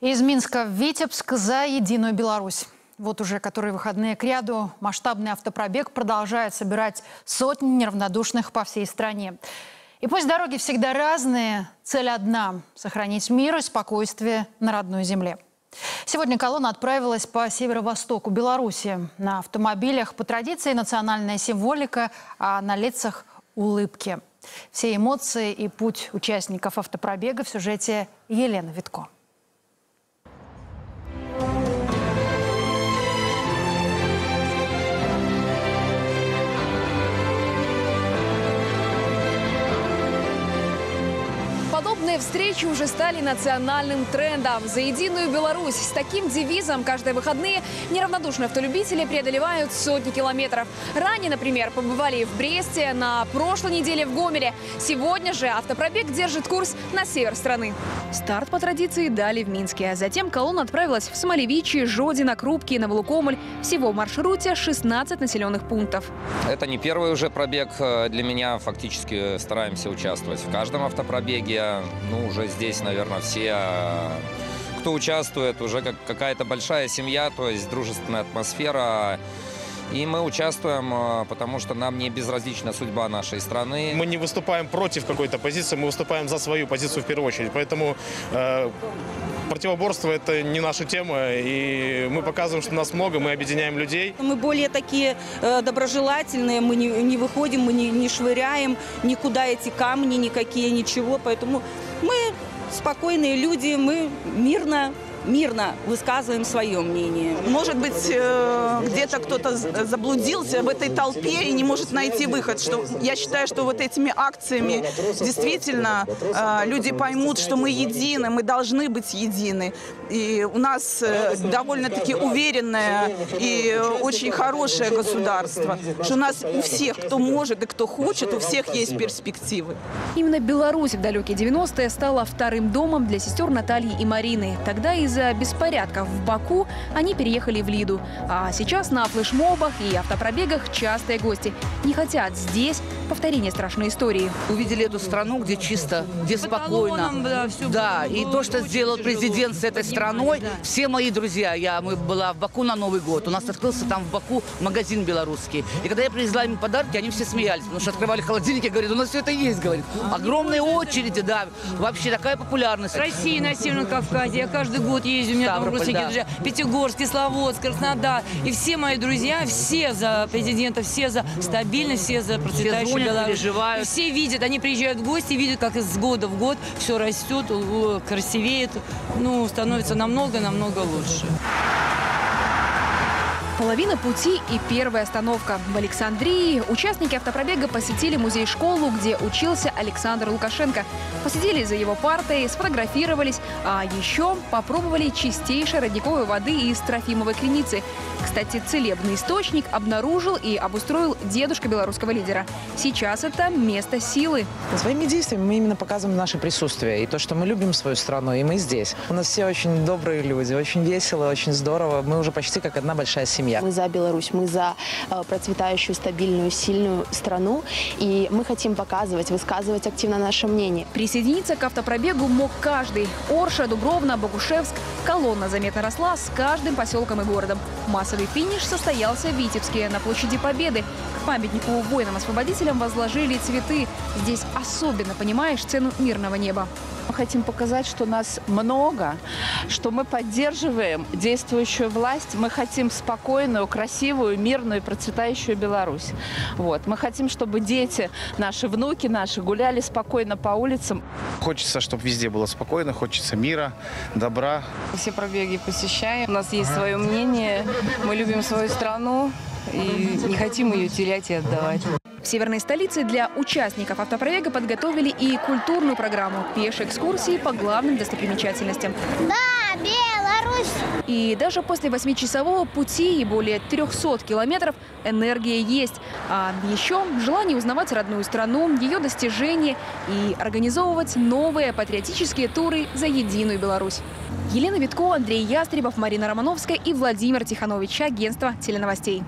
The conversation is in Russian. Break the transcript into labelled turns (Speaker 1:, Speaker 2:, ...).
Speaker 1: Из Минска в Витебск за «Единую Беларусь». Вот уже которые выходные к ряду масштабный автопробег продолжает собирать сотни неравнодушных по всей стране. И пусть дороги всегда разные, цель одна – сохранить мир и спокойствие на родной земле. Сегодня колонна отправилась по северо-востоку Беларуси. На автомобилях по традиции национальная символика, а на лицах – улыбки. Все эмоции и путь участников автопробега в сюжете Елены Витко.
Speaker 2: Подобные встречи уже стали национальным трендом. За единую Беларусь. С таким девизом каждые выходные неравнодушные автолюбители преодолевают сотни километров. Ранее, например, побывали в Бресте, на прошлой неделе в Гомеле. Сегодня же автопробег держит курс на север страны. Старт по традиции дали в Минске. Затем колонна отправилась в Смолевичи, Жодино, Крупки, Новолукомль. Всего в маршруте 16 населенных пунктов.
Speaker 3: Это не первый уже пробег э, для меня. Фактически стараемся участвовать в каждом автопробеге. Ну, уже здесь, наверное, все, э, кто участвует, уже как какая-то большая семья, то есть дружественная атмосфера. И мы участвуем, э, потому что нам не безразлична судьба нашей страны.
Speaker 4: Мы не выступаем против какой-то позиции, мы выступаем за свою позицию в первую очередь. Поэтому э, противоборство – это не наша тема, и мы показываем, что нас много, мы объединяем людей.
Speaker 5: Мы более такие э, доброжелательные, мы не, не выходим, мы не, не швыряем никуда эти камни, никакие, ничего. Поэтому мы спокойные люди, мы мирно мирно высказываем свое мнение.
Speaker 6: Может быть, э, где-то кто-то заблудился в этой толпе и не может найти выход. Что я считаю, что вот этими акциями действительно э, люди поймут, что мы едины, мы должны быть едины. И у нас э, довольно-таки уверенное и очень хорошее государство, что у нас у всех, кто может и кто хочет, у всех есть перспективы.
Speaker 2: Именно Беларусь в далекие 90-е стала вторым домом для сестер Натальи и Марины. Тогда из из-за беспорядков в Баку они переехали в Лиду. А сейчас на флешмобах и автопробегах частые гости. Не хотят здесь повторения страшной истории.
Speaker 7: Увидели эту страну, где чисто, где спокойно. Да, и то, что сделал президент с этой страной, все мои друзья, я мы была в Баку на Новый год, у нас открылся там в Баку магазин белорусский. И когда я привезла им подарки, они все смеялись, потому что открывали холодильники, говорят, у нас все это есть, говорит. Огромные очереди, да, вообще такая популярность.
Speaker 8: Россия на Северном Кавказе, я каждый год езжу, у меня там родственники, да. друзья. Пятигорск, Кисловодск, Краснодар. И все мои друзья, все за президента, все за стабильность, все за процветающую Беларусь.
Speaker 7: переживают.
Speaker 8: И все видят, они приезжают в гости, видят, как из года в год все растет, красивеет, ну, становится намного-намного лучше.
Speaker 2: Половина пути и первая остановка. В Александрии участники автопробега посетили музей-школу, где учился Александр Лукашенко. Посидели за его партой, сфотографировались, а еще попробовали чистейшей родниковой воды из Трофимовой креницы. Кстати, целебный источник обнаружил и обустроил дедушка белорусского лидера. Сейчас это место силы.
Speaker 9: Своими действиями мы именно показываем наше присутствие и то, что мы любим свою страну, и мы здесь. У нас все очень добрые люди, очень весело, очень здорово. Мы уже почти как одна большая семья семья.
Speaker 10: Мы за Беларусь, мы за э, процветающую, стабильную, сильную страну. И мы хотим показывать, высказывать активно наше мнение.
Speaker 2: Присоединиться к автопробегу мог каждый. Орша, Дубровна, Богушевск. Колонна заметно росла с каждым поселком и городом. Массовый финиш состоялся в Витебске на площади Победы. Памятнику воинам-освободителям возложили цветы. Здесь особенно понимаешь цену мирного неба.
Speaker 11: Мы хотим показать, что нас много, что мы поддерживаем действующую власть. Мы хотим спокойную, красивую, мирную и процветающую Беларусь. Вот. Мы хотим, чтобы дети, наши внуки наши гуляли спокойно по улицам.
Speaker 4: Хочется, чтобы везде было спокойно, хочется мира, добра.
Speaker 12: Все пробеги посещаем. У нас есть свое мнение. Мы любим свою страну и не хотим ее терять и отдавать.
Speaker 2: В северной столице для участников автопробега подготовили и культурную программу пешей экскурсии по главным достопримечательностям.
Speaker 13: Да, Беларусь!
Speaker 2: И даже после восьмичасового пути и более 300 километров энергия есть. А еще желание узнавать родную страну, ее достижения и организовывать новые патриотические туры за единую Беларусь. Елена Витко, Андрей Ястребов, Марина Романовская и Владимир Тиханович. Агентство теленовостей.